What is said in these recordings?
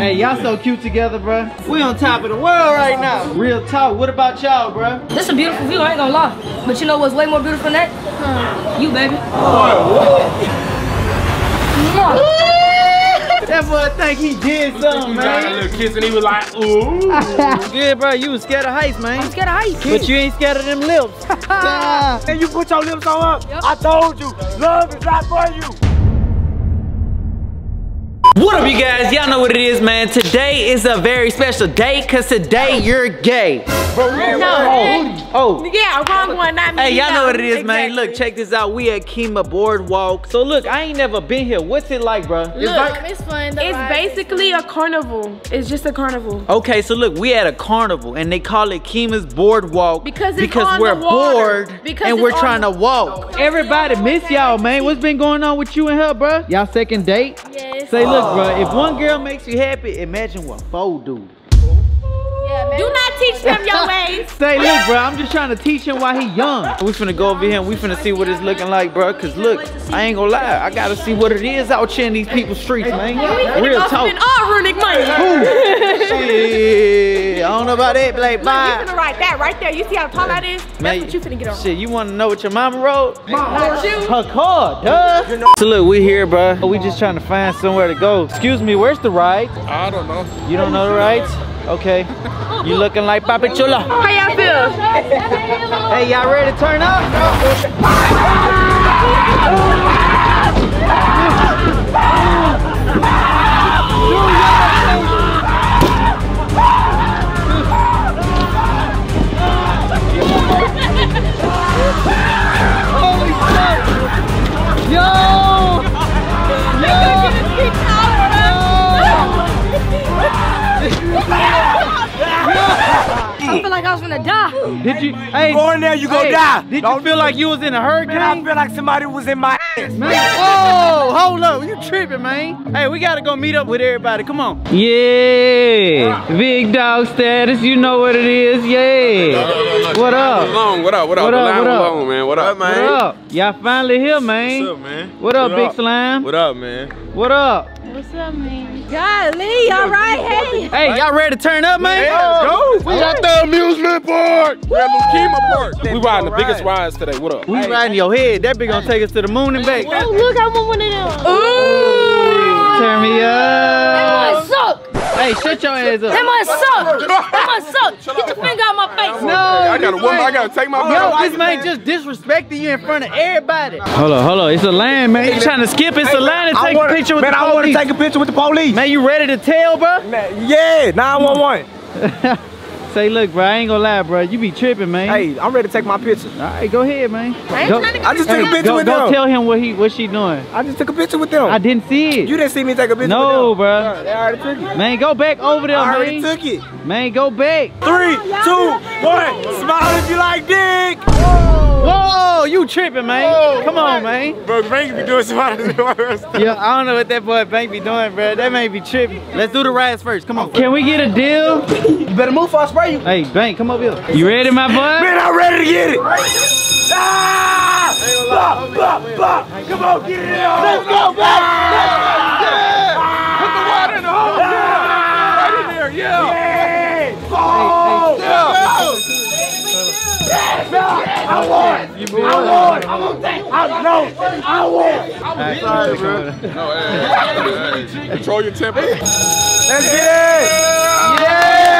Hey, y'all so cute together, bro. We on top of the world right now. Real talk. What about y'all, bro? This a beautiful view, I ain't gonna lie. But you know what's way more beautiful than that? You, baby. Mwah. That boy think he did something, Got a little kiss and he was like, ooh. Good, bro. You was scared of heights, man. Scared of heights. But you ain't scared of them lips. And you put your lips on up. I told you, love is not for you. What up, you guys? Y'all know what it is, man. Today is a very special day because today you're gay. No. Oh, oh. Yeah, wrong one, not me. Hey, y'all know what it is, man. Look, check this out. We at Kemah Boardwalk. So look, I ain't never been here. What's it like, bro? Look, It's fun. it's basically a carnival. It's just a carnival. Okay, so look, we at a carnival and they call it Kemah's Boardwalk Because it's because on we're the bored Because and we're trying to walk. Everybody miss y'all, man. What's been going on with you and her, bro? Y'all second date? Say, look, bro, if ah. one girl makes you happy, imagine what four do. Do teach them your ways. Say, look, bro, I'm just trying to teach him while he young. We finna go over here and we finna see what it's looking like, bro. Cause look, I ain't gonna lie, I gotta see what it is out here in these people's streets, man. Real talk. And all Runik money. Shit, I don't know about that, Blake. Look, you Bye. finna write that right there. You see how tall that is? That's Man, what you finna get on. Shit, you wanna know what your mama wrote? Not you. Her car, duh. So look, we here, bro. We just trying to find somewhere to go. Excuse me, where's the ride? I don't know. You don't know the rides? Okay. You looking like Papa Chula. How y'all feel? Hey, y'all ready to turn up? I feel like I was gonna die. Did you? Hey, Go in there, you gonna hey, die. Did you Don't- feel like you was in a Man, I hurricane? feel like somebody was in my ass. Man, oh, hold up, you tripping, man. Hey, we gotta go meet up with everybody. Come on. Yeah, big dog status. You know what it is. Yeah. What up? Long, what up? What up? What up, what up? long, man. What up, man? What up? Y'all finally here, man. What's up, man? What up, What Big up? Slime? What up, man? What up? What's up, man? Golly, all right, hey. Hey, y'all ready to turn up, man? Yeah, let's go. We at the amusement park. We're at Lukema Park. We riding the biggest rides today. What up? We riding your head. That big gonna take us to the moon and back. Oh, look, I want one of them. Turn me That up. must suck. Hey, shut your ass That up. must suck. That must suck. Get your finger out my face. No, I got a this woman. I gotta take my Yo, this man just disrespecting you in front of everybody. Hold on, hold on. It's a line, man. You trying to skip? It's a line and take wanna- a picture with man, the police. Man, I want to take a picture with the police. Man, you ready to tell, bro? Man, yeah, 911. Say, look, bro, I ain't gonna lie, bro. You be tripping, man. Hey, I'm ready to take my picture. All right, go ahead, man. I ain't Go, trying to I just took a picture go, with go them. tell him what he what she doing. I just took a picture with them. I didn't see it. You didn't see me take a picture No, with them. bruh. Yeah, They already took it. Man, go back over there, I already man. took it. Man, go back. Three, oh, two, one. Smile tripping, man. Come on, man. Bro, Frank be doing some somebody. Yeah, I don't know what that boy Bank be doing, bro. That may be tripping. Let's do the rides first. Come on. Can we get a deal? You better move for I spray you. Hey, Bank, come over here. You ready, my boy? Man, I'm ready to get it. Ah! Bop, bop, bop. Come on, get it on. Let's go, baby. Let's go. Yeah. Put the water in the hole. Yeah. Right in there, yeah. Yeah. Oh, yeah. I won. I won. I won. I know. I won. Sorry, bro. No, hey, hey, hey, Control your temper. Let's get it. Yeah.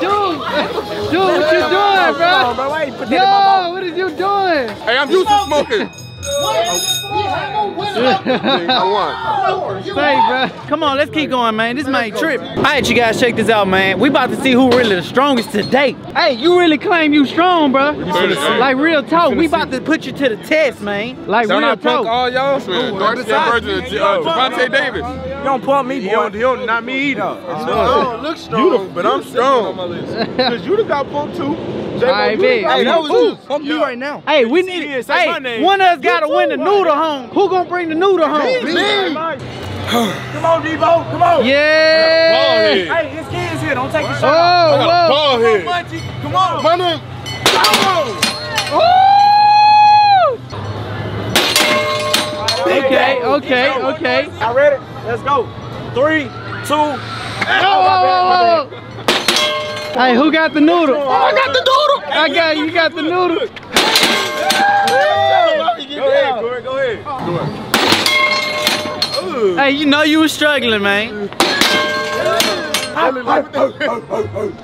Dude, dude, what you doing, bro? Bro, why you put that in my mouth? Yo, what is you doing? Hey, I'm used to smoking. I won. Say, bro. Come on, let's keep going, man. This man trip. All right, you guys, check this out, man. We about to see who really the strongest today. Hey, you really claim you strong, bro. Like real talk, we about to put you to the test, man. Like Don't I real punk talk. all y'all? Man, dark skin version of J- uh, Javante Davis. You don't pump me, boy. He don't, not me either. I don't look strong, but I'm strong. Because you done got pumped too. All right, big. Hey, that was you. Pump me right now. Hey, we need it. say Hey, one of us gotta win the noodle home. Who gonna bring the noodle home? Come on, Debo. Come on. Yeah. Ball head. Hey, his kids here. Don't take the Oh, shot off. I got a ball head. Munchie, Come on. My name. Ooh. Okay, okay, okay. I read it. Let's go. Three, two. Whoa, whoa, whoa, whoa. Hey, who got the noodle? Oh, I got the noodle. I got you. Got the noodle. Go ahead, Corey. Go ahead. Hey, you know you was struggling, man.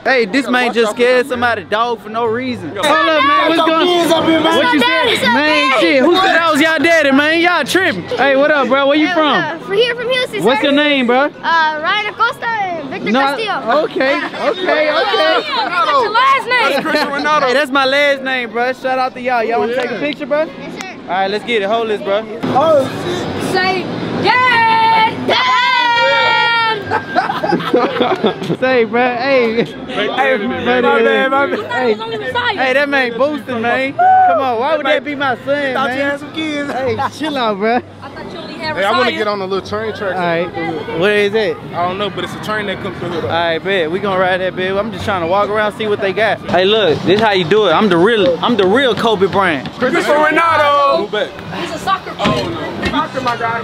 Hey, this man just scared somebody dog for no reason. Hold up, man. What's going on? What you said? Man, shit. Who said that was y'all daddy, man? Y'all tripping. Hey, what up, bro? Where you from? We're here from Houston. What's your name, bro? Uh, Ryan Acosta and Victor No, Castillo. okay, okay, okay. What's your last name? Cristiano Ronaldo. Hey, that's my last name, bro. Shout out to y'all. Y'all want to take a picture, bro? All Yes, sir. right, let's get it. Hold this, bro. Oh, Say, Dad! Dad! Say, bro. Hey, hey, My bad, my bad. Hey, Don't even say hey, that man boosting, man. Come on, why would that be my son, Thought you had some kids. Hey, chill out, bro. I thought you only had Hey, I want to get on a little train track. All right, where is it? I don't know, but it's a train that comes through here. All right, bet. We gonna ride that, bitch. I'm just trying to walk around, see what they got. Hey, look, this how you do it. I'm the real, I'm the real Kobe Bryant. Cristiano Ronaldo. Move back. He's a soccer player. Oh no. Soccer, my guy.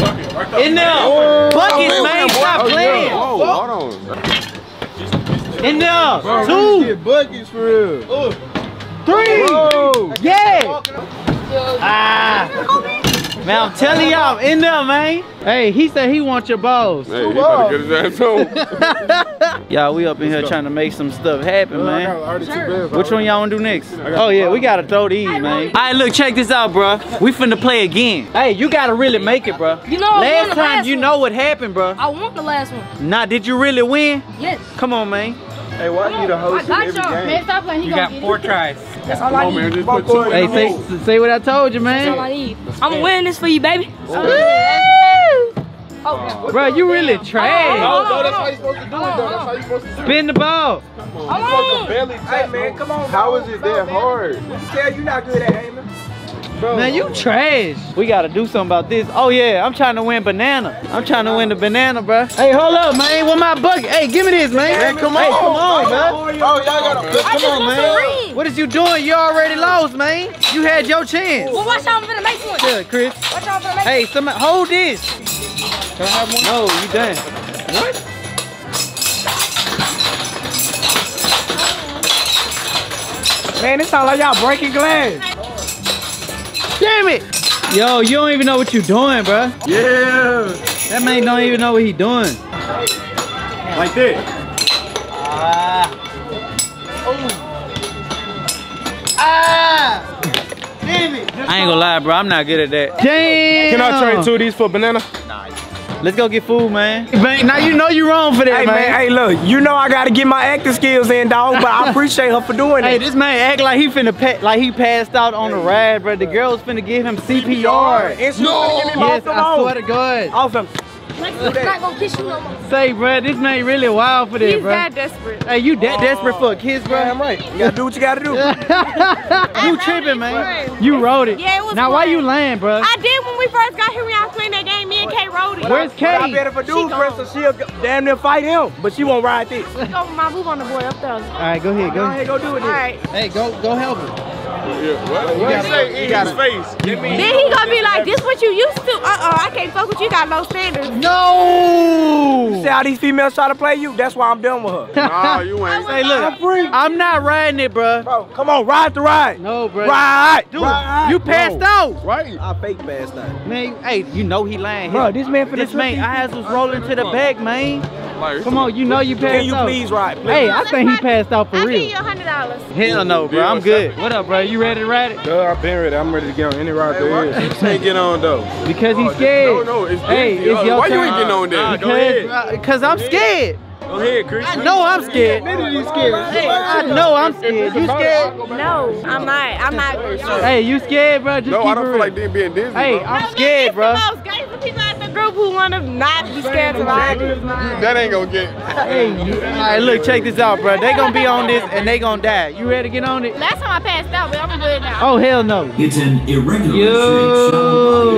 Bucket, right there. In there, buckets, man. Stop playing. Oh, hold on. In there, two, buckets for real. three. Yeah. Ah. Man, I'm telling y'all, in there, man. Hey, he said he wants your balls. Hey, he about to get his ass home. Y'all, we up in here trying to make some stuff happen, uh, man. already two beds. Which one y'all wanna do next? Oh yeah, we gotta throw these, man. All right, look, check this out, bro. We finna play again. Hey, you gotta really make it, bro. You know I last time last you one. know what happened, bro. I want the last one. Nah, did you really win? Yes. Come on, man. Hey, why you the I host I got every y'all. game? Man, stop playing. He You gonna got get four it. tries. That's all Come I on, need. man. Just put two Hey, the say, say what I told you, That's all I man. need. I'm winning this for you, baby. Oh, Bro, you really Hold trash. Oh, oh, on, No, that's how you supposed to do it, though. That's how you supposed to do it. Spin the ball. Hold on. Barely Hey, man, come on. How dog. it Stop, that hard? We can tell you not good at aiming. Bro, Man, you trash. We gotta do something about this. Oh yeah, I'm trying to win banana. I'm trying to win the banana, bro. Hey, hold up, man. With my bucket. Hey, give me this, man. Man, come Hey, on. come on, bro. Oh, y'all gotta I Come just on, want man. some ring. What is you doing? You already lost, man. You had your chance. Well, watch out, I'm gonna make one. Good, Chris. Watch out, I'm finna make Hey, somebody hold this. Can I have one? No, you done. What? Man, it sound like y'all breaking glass. Damn it. Yo, you don't even know what you're doing, bro. Yeah. That man don't even know what he doing. Like this. Ah. Ah. Damn it. I ain't gonna lie, bro. I'm not good at that. Damn. Can I trade two of these for banana? Let's go get food, man. Man, now you know you wrong for that, Hey, man. man, hey, look, you know I gotta get my acting skills in, dog, but I appreciate her for doing it. Hey, this man act like he finna pa- like he passed out on the ride, bro. The girl's finna give him CPR. And she no. give me Yes, both of I swear them to God. Awesome. He's not gonna kiss you no more. Say, bro, this man really wild for this, He's bro. that desperate. Hey, you that desperate for a kiss, bro? Damn right. You gotta do what you gotta do. you tripping, man. You wrote it. Yeah, it was Now, why you lying, bro? I did when we first got here. We all playing that game. Me and Kay rode it. Where's But I Kay? bet if a dude press her, she'll damn near fight him, but she won't ride this. Go Go my move on the boy up there. All All right, go ahead, go. ahead, go do it All right. Hey, go, go help him. Yeah, what? What gotta- you say in gotta- his face? Give me. Then he gonna be like, "This what you used to? Uh-oh, I can't fuck with you. Got low standards." No. You See how these females try to play you? That's why I'm done with her. Nah, you ain't. Hey, look, I'm not riding it, bro. Bro, come on, ride the ride. No, bro. Ride. Dude, ride. you passed out. Right. I fake passed out. Man, hey, you know he lying. Bro, this man finna This flip man eyes was rolling to the back, man. Like, Come on, you know you passed Can you out. please ride? Please. Hey, I think he passed out for I'll give real. you hundred dollars. Hell no, bro. I'm good. What up, bro? You ready to ride it? Duh, I've been ready. I'm ready to get on any ride there is. You can't get on though. Because he's scared. no, no, it's Hey, easy. it's Uh, your Why you ain't getting on there? Because, because I'm scared. Go ahead, Chris. I know I'm scared. you scared. Hey, I know I'm scared. You scared? No, I'm not. I'm not. Hey, you scared, bro? Just No, keep I it don't real. feel like being being Disney. Hey, bro. I'm scared, bro. Group who want to not be scared to ride this. that ain't gonna get. Hey, all right, look, check this out, bro. They gonna be on this and they gonna die. You ready to get on it? Last time I passed out, but I'm good now. Oh hell no. It's an irregular Yo.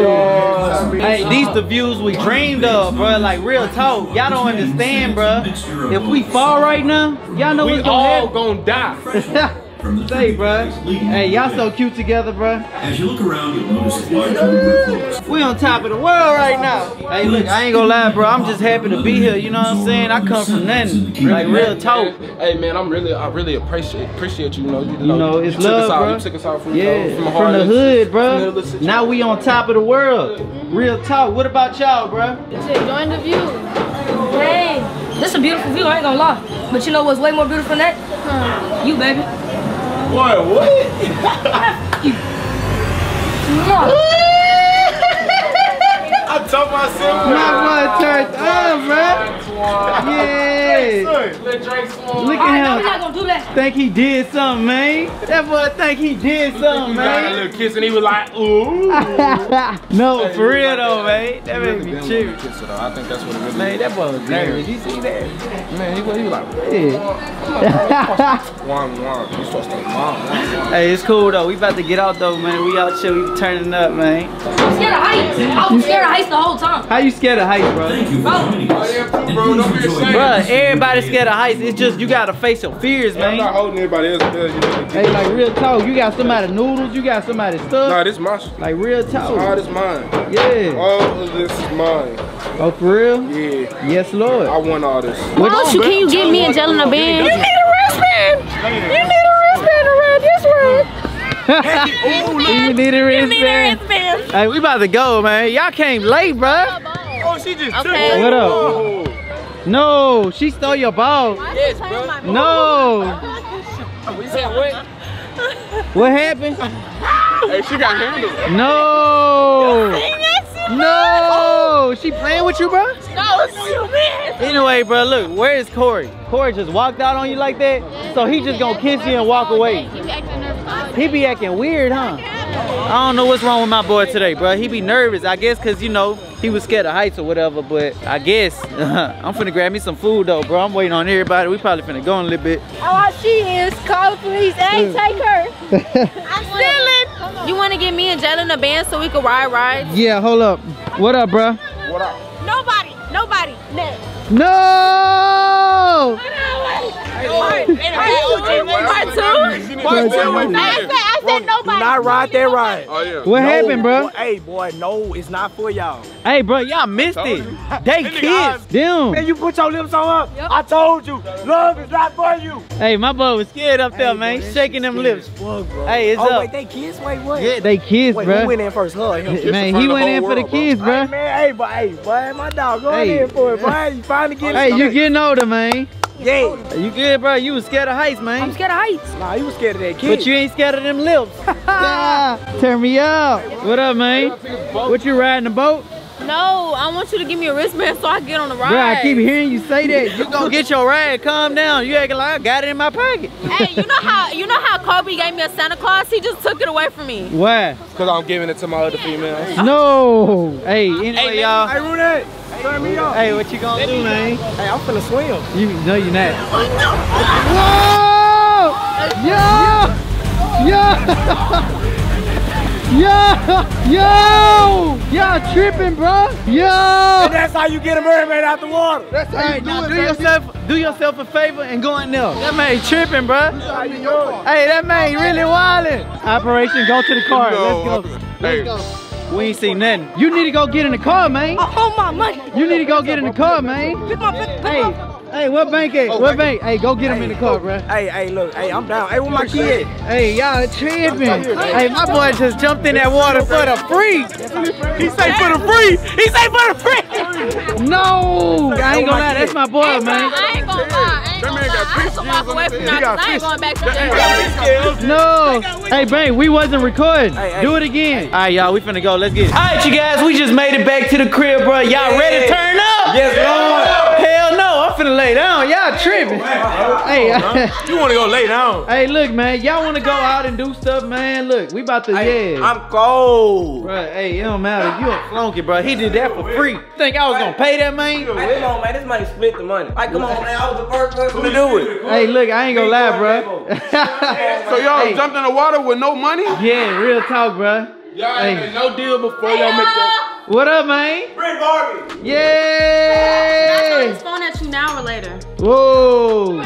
Hey, these the views we dreamed of, bro. Like real talk. Y'all don't understand, bro. If we fall right now, y'all know We what's all gonna gonna die. happen. from the Say, bruh. Hey, y'all so cute together, bruh. As you look around, you'll notice a large number of. We on top of the world right now. Hey, look, I ain't gonna lie, bro. I'm just happy to be here. You know what I'm saying? I come from nothing. Like real talk. Hey man, I'm really, I really appreciate appreciate you. You know, you, You know, it's you took us love, out, bro. You took us out from, Yeah, you know, from, from, the hood, from bro. Now we on top of the world. Real talk. What about y'all, bro? Join the view. Hey, this is a beautiful view, I ain't gonna lie. But you know what's way more beautiful than that? You, baby. Boy, what? Mwah. I told myself. My boy turned up, bro. Yeah. Look Alright, no, we at him. not gonna do that. Think he did something, man. That boy think he did something, We got a man. little kiss and he was like, ooh. no, for real though, man. That made me Really been chill. with the kiss, though. I think that's what it really Man, that boy was nervous. You see that? Man, he was, he was like, Yeah. one, one. You supposed to mom. hey, it's cool though. We about to get out though, man. We out here, we turning up, man. I'm scared of heights. I was scared of heights the whole time. How you scared of heights, bro? Thank you for joining us. And bro, don't be please enjoy ashamed. Bruh, everybody scared of heights. It's just you gotta face your fears, I'm not man. holding anybody else. does, You know, Hey, like real talk. You got somebody noodles. You got somebody stuff. Nah, this my shit. Like real All talk. this mine. Yeah. All of this is mine. Oh, for real? Yeah. Yes, Lord. I want all this. What Why don't you, can you give me and Jalen a band? You need a wristband. You need a wristband around this way. you need a wristband. wristband. Hey, we about to go, man. Y'all came late, bruh. Oh, she just took Okay. it. What up? No, she stole your ball. No. What happened? Hey, she got handled. No. No. She playing with you, bro? Anyway, bro, look, where is Corey? Corey just walked out on you like that? So he just gonna kiss you and walk away. He be acting nervous. He be acting weird, huh? I don't know what's wrong with my boy today, bro. He be nervous, I guess, cause you know he was scared of heights or whatever. But I guess I'm finna grab me some food though, bro. I'm waiting on everybody. We probably finna go in a little bit. Oh, she is. Call the police. Hey, take her. I'm stealing. You want to give me and Jalen a band so we can ride rides? Yeah, hold up. What up, bro? What up? Nobody. Nobody. Next. No! Part two? Part two. I said, I said. Not ride that ride. Oh, yeah. What happened, bro? Boy, hey, boy, no, it's not for y'all. Hey, bro, y'all missed it. They Them niggas kids. Man, you put your lips on her. I told you, love is not for you. Hey, my boy was scared up there, Hey, man. bro, Shaking them lips. fuck, bro. Hey, it's oh, up. wait, they kids? Wait, what? Yeah, they kids, Wait, bro. who went in first? Her, him. Man, he went in for the world, bro. Hey, bro. man, hey, but hey, boy, my dog going Hey. in for it, boy. You finally getting Hey, you getting older, man. Yeah. You good, bro? You was scared of heights, man. I'm scared of heights. Nah, you was scared of that kid. But you ain't scared of them lips. Ah, Turn me up. What up, man? What you riding the boat? No, I want you to give me a wristband so I can get on the ride. Bro, I keep hearing you say that. You gonna get your ride. Calm down. You acting like I got it in my pocket. Hey, you know how you know how Kobe gave me a Santa Claus? He just took it away from me. Why? Because I'm giving it to my other females. No. Hey, anyway, y'all. Hey, Rooney, turn me up. Hey, what you gonna do, man? Hey, I'm finna swim. You no, you're not. Oh, Whoa! Yo! Yo! Yo! Yo! Y'all tripping, bro? Yo! And that's how you get a mermaid out the water. That's All right, now do yourself do yourself a favor and go in there. That man tripping, bro. how you do it. Hey, that man really wildin'. Operation, go to the car. No, Let's go. hey. Let's go. We ain't seen nothing. You need to go get in the car, man. Oh, oh my money. You need to go get in the car, man. Pick my pick, pick Hey, my. Hey, what bank at? Oh, What bank. bank? Hey, go get him in the car, bro. Hey, hey, look, hey, I'm down. Hey, where my kid? Hey, y'all tripping. Hey, my boy just jumped in that water for the free. He say for the free. He say for the free. No, I ain't gonna lie, that's my boy, man. I ain't gonna lie. I ain't That gonna man lie. got I have to fish walk away on from his that head. 'cause I ain't going back to jail. No. Hey, bang, we wasn't recording. Hey, hey. Do it again. All right, y'all, we finna go. Let's get it. All right, you guys, we just made it back to the crib, bro. Y'all ready to turn up? Yes, finna lay down. Y'all tripping. Hey, You wanna go lay down? hey, look, man. Y'all wanna go out and do stuff, man? Look, we about to, yeah. I'm cold. Bro, hey, it don't matter. You a flunky, bro. He did that for free. Think I was gonna pay that, man? Come on, man. This money split the money. Like, come on, man. I was the first person to do it. Hey, look, I ain't gonna lie, bro. So y'all Hey. jumped in the water with no money? Yeah, real talk, bro. Y'all Hey. ain't made no deal before y'all make that. What up, man? Bring Barbie. Can Yeah. This phone at you now or later? Whoa.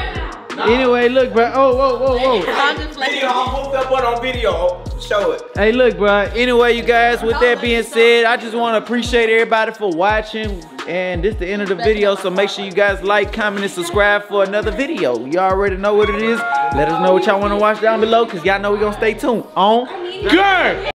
Anyway, look, bro. Oh, whoa, whoa, whoa. I'm just letting Video, I'm hooked up on on video. Show it. Hey, look, bro. Anyway, you guys, with that being said, I just want to appreciate everybody for watching. And this is the end of the video, so make sure you guys like, comment, and subscribe for another video. You already know what it is. Let us know what y'all want to watch down below, because y'all know we're going to stay tuned on. Good.